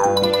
Thank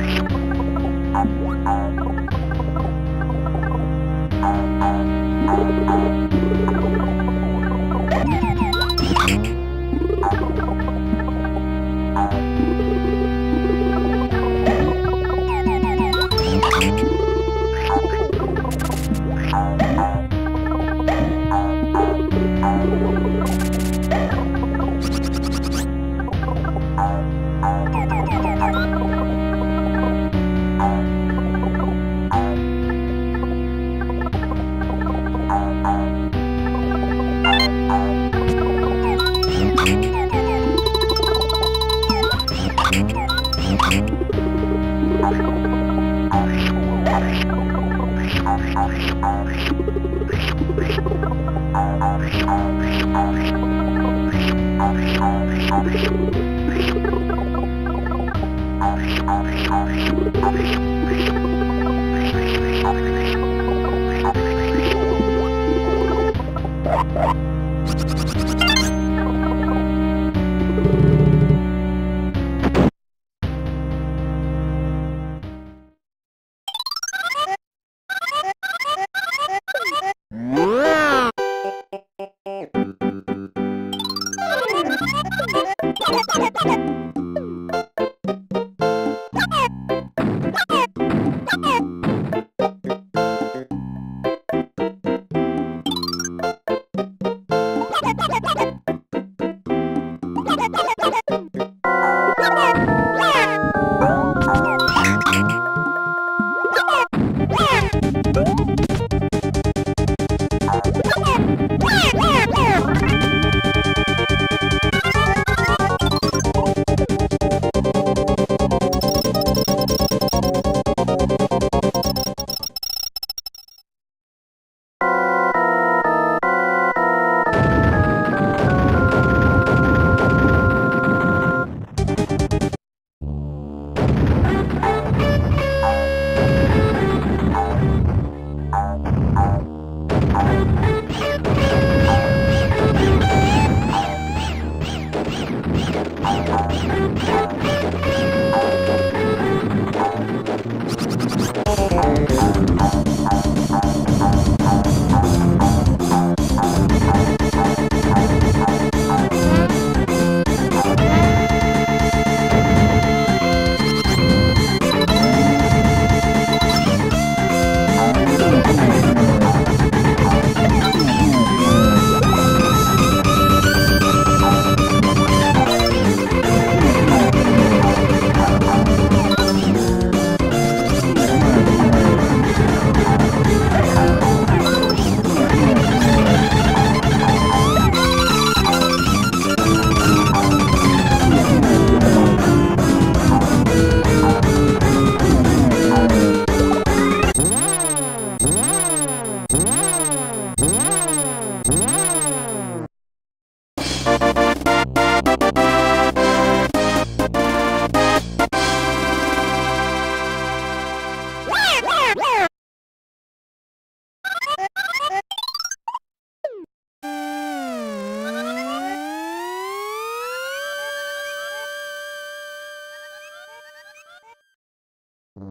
What?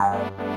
Bye.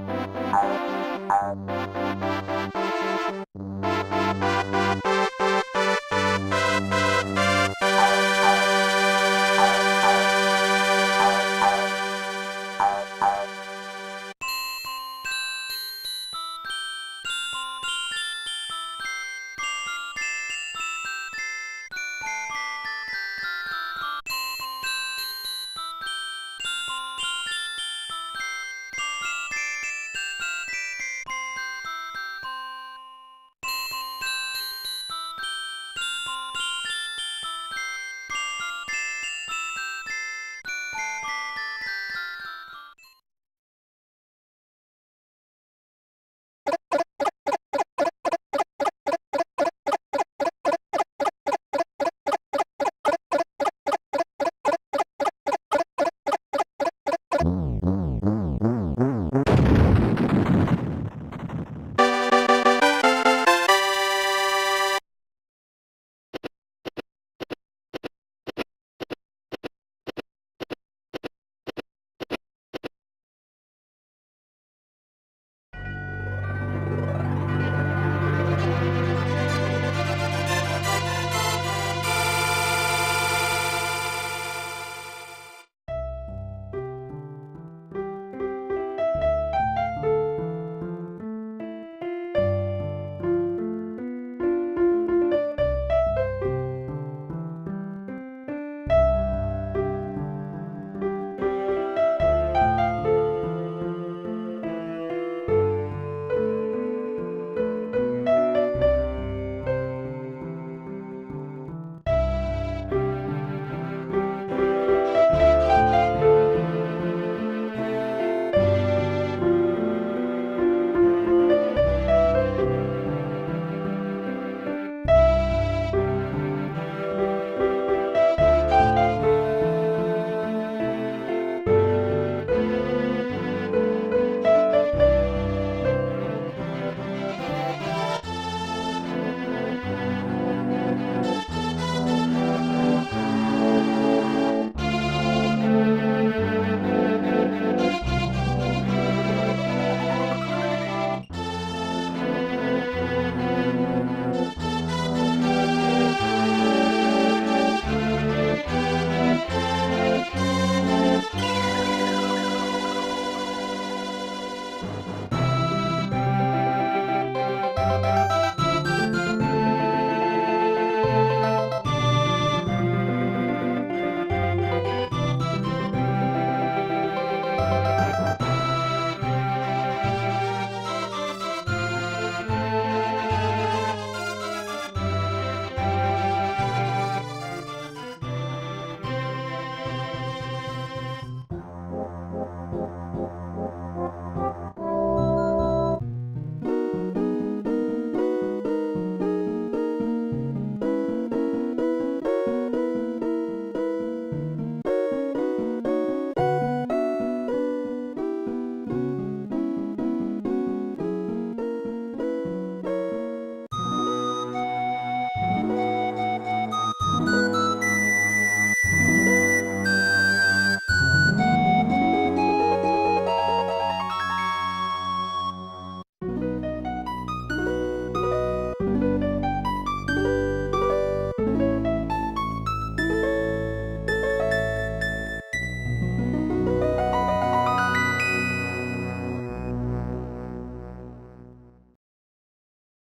Bye.